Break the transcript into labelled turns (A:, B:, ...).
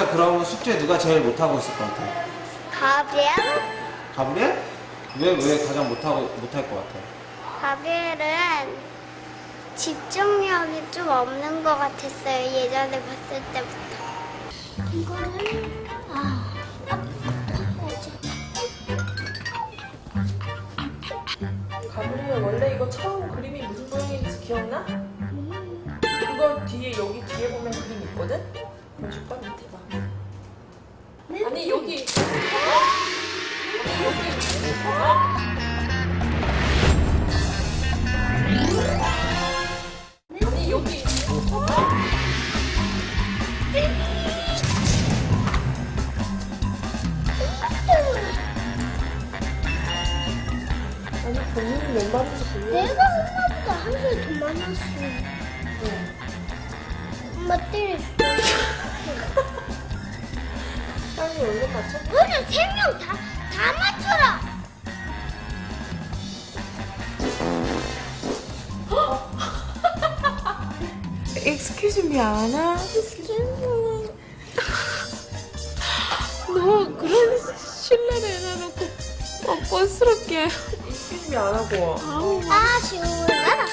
A: 중에서 그러면 숙제 누가 제일 못하고 있을 것 같아?
B: 가비엘?
A: 가브리엘? 왜, 왜 가장 못하고, 못할 것 같아?
B: 가비엘은 집중력이 좀 없는 것 같았어요. 예전에 봤을 때부터. 이거는 아.
C: 가브리엘 원래 이거 처음 그림이 무슨 모양인지 기억나? 그거 뒤에 여기 뒤에 보면 그림 있거든? 보여줄까 밑에 봐. 아니 여기 여기 아니 여기 아니 본인이 왼발인지 몰라.
B: 내가 엄마보다 한 살더 많았어. 엄마 때려.
C: 빨리 얼른 맞춰.
B: 오늘 세명 다, 다 맞춰라.
C: Excuse me, 아나. 너 그런 신뢰를 해놔놓고 뻔뻔스럽게. Excuse me 안 하고.
B: 아, 시원하다.